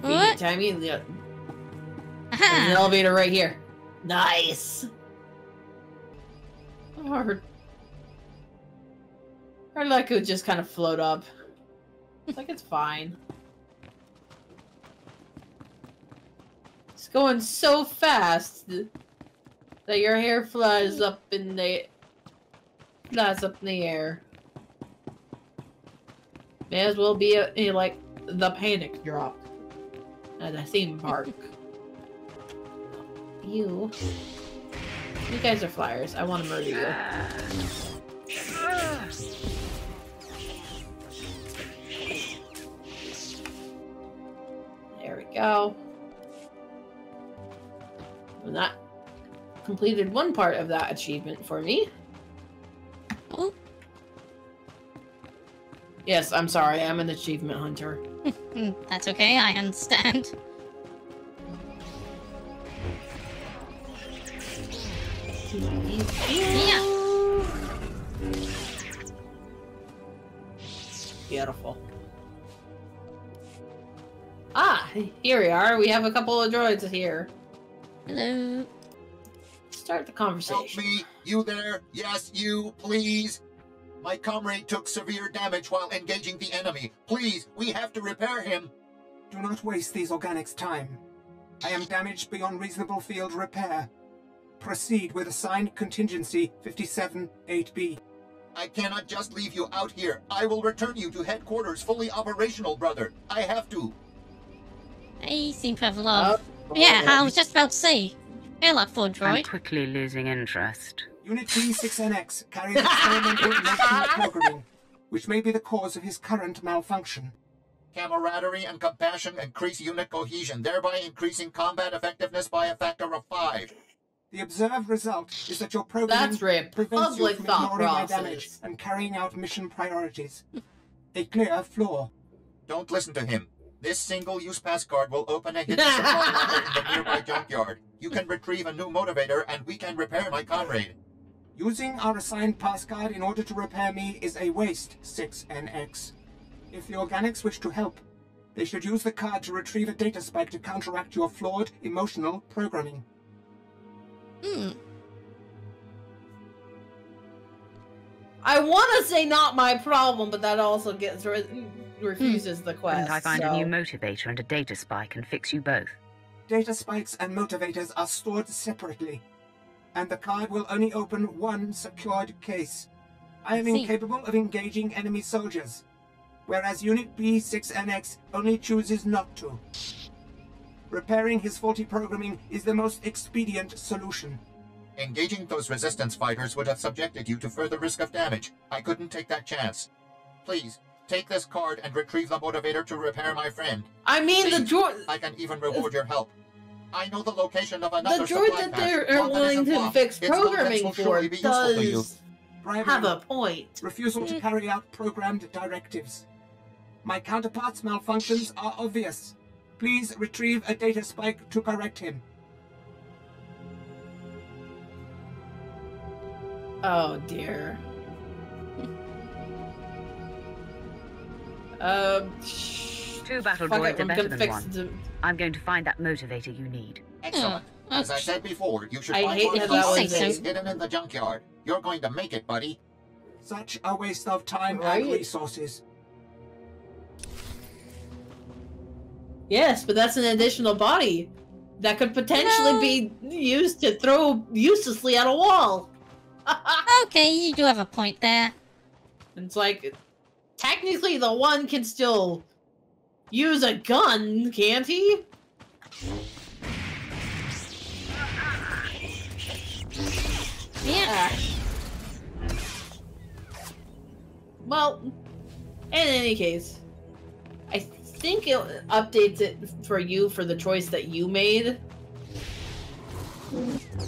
What? Timey. The, uh-huh. there's an elevator right here. Nice. Her, her leg could just kind of float up. It's like it's fine. It's going so fast that your hair flies up in the flies up in the air. May as well be a, a, like the panic drop at a theme park. You. You guys are flyers. I want to murder you. There we go. And that completed one part of that achievement for me. Yes, I'm sorry. I'm an achievement hunter. hmm, that's okay, I understand. Yeah. Beautiful. Ah, here we are. We have a couple of droids here. Hello. Start the conversation. Help conversation. me! You there? Yes, you, please! My comrade took severe damage while engaging the enemy. Please, we have to repair him. Do not waste these organics' time. I am damaged beyond reasonable field repair. Proceed with assigned contingency 57-8B. I cannot just leave you out here. I will return you to headquarters fully operational, brother. I have to. They seem to have a lot. Oh, Yeah, I uh, was just about to say. They're like for I'm droid. quickly losing interest. Unit B6NX carries experimental emotional programming, which may be the cause of his current malfunction. Camaraderie and compassion increase unit cohesion, thereby increasing combat effectiveness by a factor of five. The observed result is that your programming That's right. prevents you from ignoring my damage and carrying out mission priorities. A clear flaw. Don't listen to him. This single-use pass card will open a hidden supply locker in the nearby junkyard. You can retrieve a new motivator, and we can repair my comrade. Using our assigned pass card in order to repair me is a waste, 6NX. If the organics wish to help, they should use the card to retrieve a data spike to counteract your flawed emotional programming. Hmm. I want to say not my problem, but that also gets re- refuses the quest. Couldn't I find so- a new motivator and a data spike and fix you both? Data spikes and motivators are stored separately, and the card will only open one secured case. I am See. incapable of engaging enemy soldiers, whereas Unit B6NX only chooses not to. Repairing his faulty programming is the most expedient solution. Engaging those resistance fighters would have subjected you to further risk of damage. I couldn't take that chance. Please, take this card and retrieve the motivator to repair my friend. I mean, the Please, droid. I can even reward your help. I know the location of The another droid supply that they're one that willing to locked. fix programming for surely be useful to you. does Bribery, have a point. refusal to carry out programmed directives. My counterpart's malfunctions are obvious. Please retrieve a data spike to correct him. Oh dear. Um. Sh- Two battle fuck droids it, are better than one. the- I'm going to find that motivator you need. Excellent. Oh, As I said before, you should I find hate one of those things a- hidden in the junkyard. You're going to make it, buddy. Such a waste of time Right. and resources. Yes, but that's an additional body that could potentially No. be used to throw uselessly at a wall. Okay, you do have a point there. it's like, technically, the one can still use a gun, can't he? Yeah. Well, in any case, I think it updates it for you for the choice that you made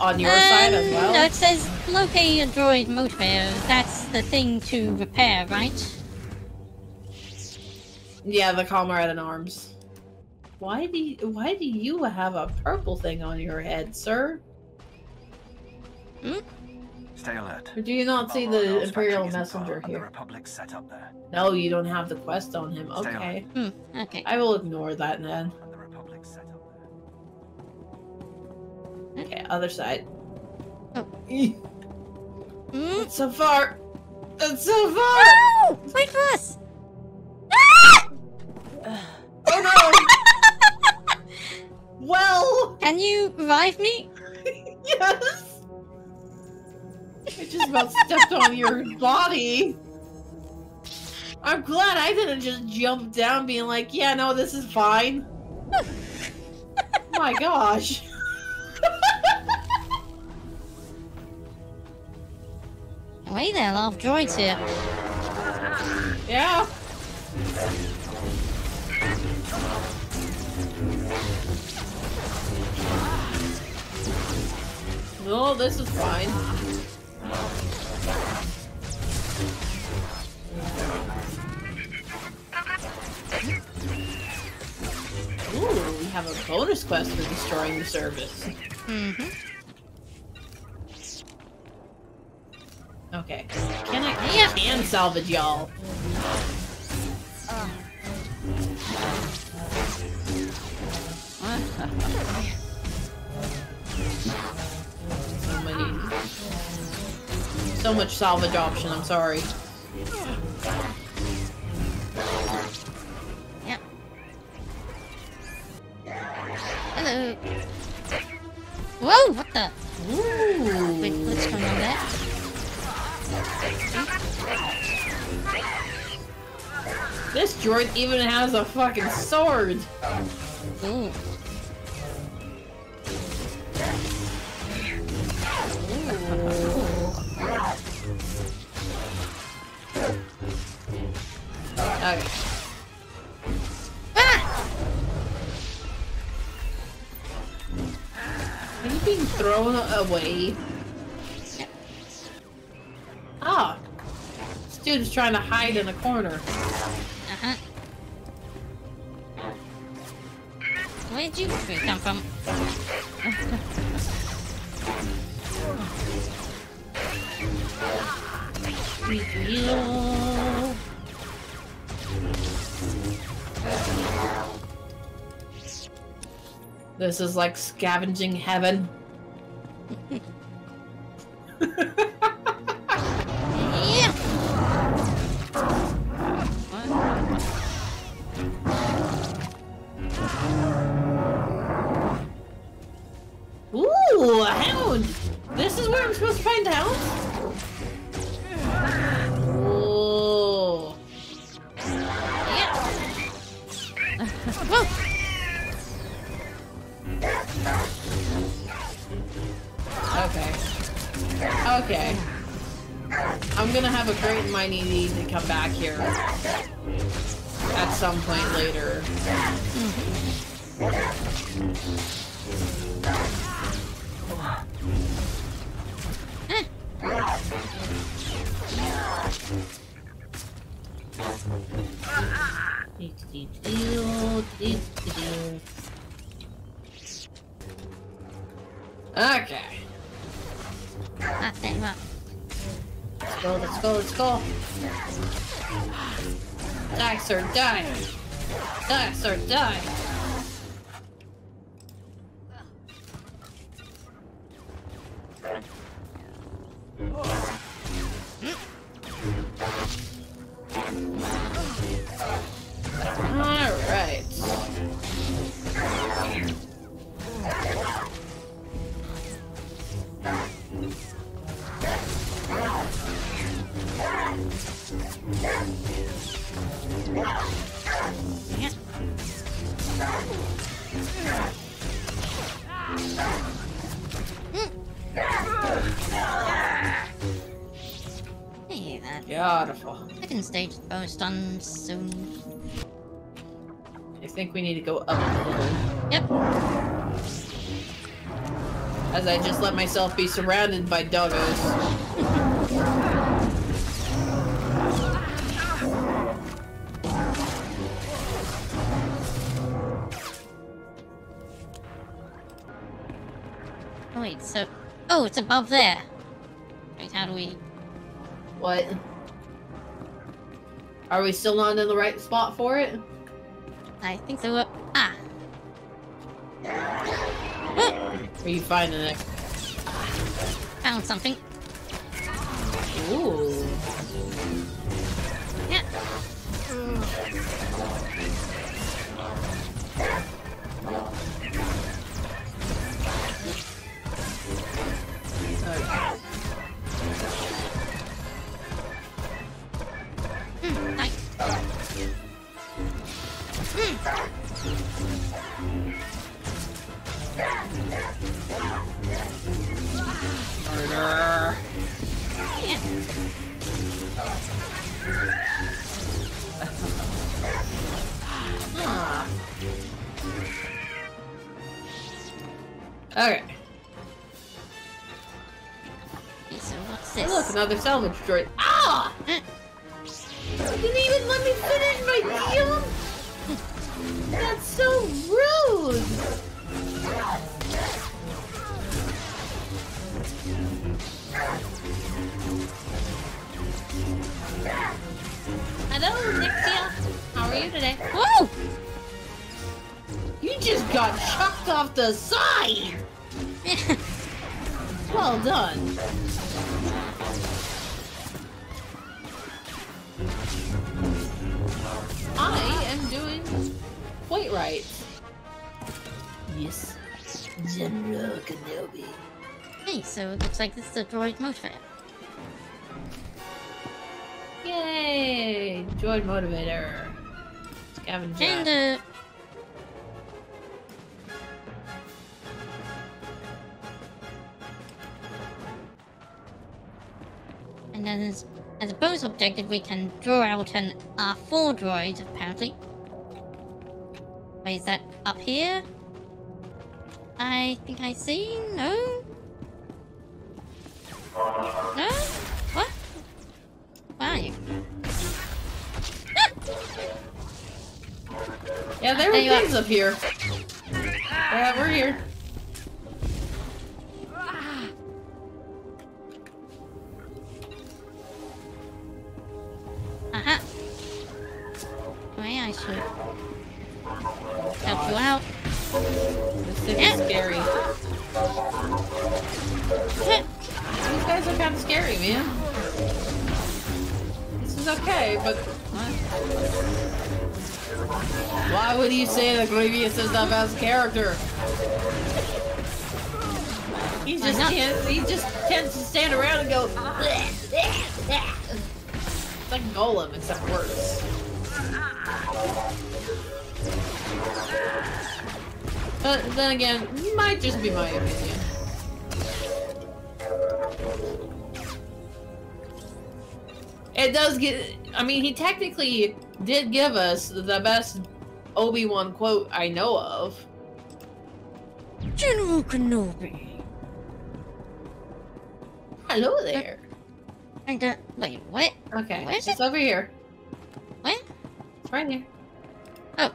on your side as Um, well. No, it says locate a droid motivator. That's the thing to repair, right? Yeah, the comrade in arms. Why do you, why do you have a purple thing on your head, sir? Hmm? Stay alert. Or do you not see the Imperial messenger here? The set up there. No, you don't have the quest on him. Stay okay. Hmm. okay. I will ignore that then. The set up there. Hmm? Okay, other side. Oh. mm. That's so far. That's so far. Wait for us. Oh no. well, Can you revive me? yes. I just about stepped on your body. I'm glad I didn't just jump down being like, yeah, no, this is fine. My gosh. Wait there, a lot of droids here. Yeah. No, this is fine. Ooh, we have a bonus quest for destroying the service. Mm-hmm. Okay. Can I? Yeah. Can salvage y'all. So So much salvage option, I'm sorry. Yep. Hello. Whoa, what the? Ooh. Wait, going on there? This droid even has a fucking sword. Ooh. Okay. Ah! Are you being thrown away? Ah. This dude is trying to hide in a corner. Uh-huh. Where'd you come from? You. This is like scavenging heaven. Ooh, a hound! This is where I'm supposed to find hounds? Okay. I'm gonna have a great mighty need to come back here at some point later. Okay. Let's go, let's go, let's go. Die, sir, die. Sir, die. Hey, that Beautiful. second stage almost done soon. I think we need to go up a little. Yep. As I just let myself be surrounded by doggos. Oh, wait, so... Oh, it's above there. Wait, how do we... What? Are we still not in the right spot for it? I think so. Ah! Are you finding it? Found something. Ooh. Okay. So what's this? look, another salvage droid. Ah! You didn't even let me finish my jump! That's so rude! Hello, Nixia. How are you today? Whoa! You just got chucked off the side! Well done. I am doing quite right. Yes, General Kenobi. hey, so it looks like this is a droid motivator. Yay! Droid motivator. Scavenger. And, uh... as, as a bonus objective, we can draw out an uh, R4 droid, apparently. Wait, is that up here? I think I see? No? No? What? Where are you? Ah! Yeah, there There were are. things up here. Yeah, we're here. Why would you say that Grievous is the best character? He just can't. He just tends to stand around and go. It's like Gollum, except worse. But then again, might just be my opinion. It does get. I mean, he technically did give us the best Obi Wan quote I know of. General Kenobi. Hello there. And, uh, wait, what? Okay, Where is it's it? over here. What? It's right here. Oh.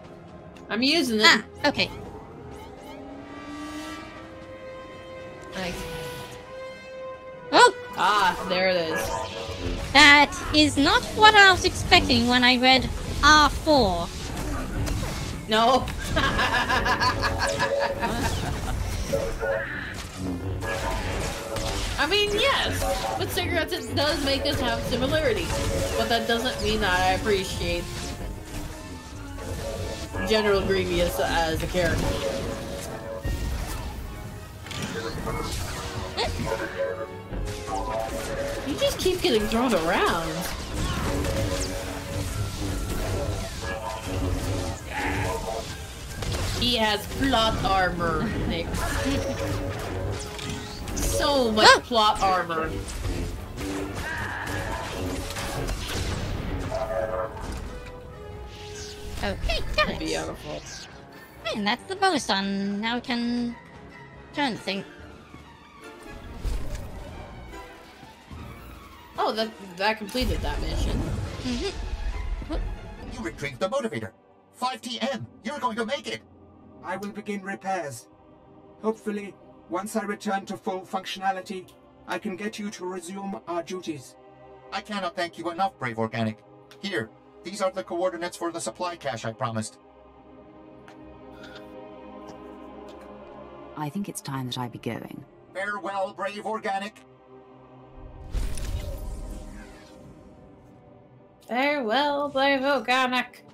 I'm using it. Ah, okay. Nice. Oh, Ah, there it is. That is not what I was expecting when I read R4. No. I mean, yes, with cigarettes it does make us have similarities, but that doesn't mean that I appreciate General Grievous as a character. Eh. You just keep getting thrown around. He has plot armor, Nick. so much Ah! plot armor. Okay, got it. Beautiful. And that's the bonus on. Now we can turn the thing. Oh, that that completed that mission. Mm-hmm. You retrieved the motivator. 5TM, you're going to make it. I will begin repairs. Hopefully, once I return to full functionality, I can get you to resume our duties. I cannot thank you enough, Brave Organic. Here, these are the coordinates for the supply cache I promised. I think it's time that I be going. Farewell, brave organic. Farewell, brave organic. Oh,